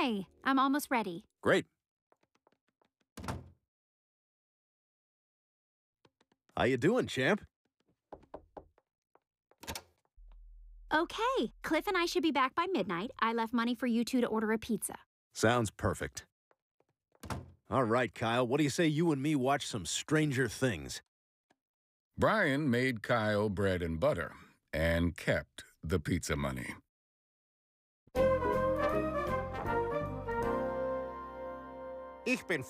Hi, I'm almost ready. Great. How you doing, champ? Okay, Cliff and I should be back by midnight. I left money for you two to order a pizza. Sounds perfect. All right, Kyle, what do you say you and me watch some Stranger Things? Brian made Kyle bread and butter and kept the pizza money. Ich bin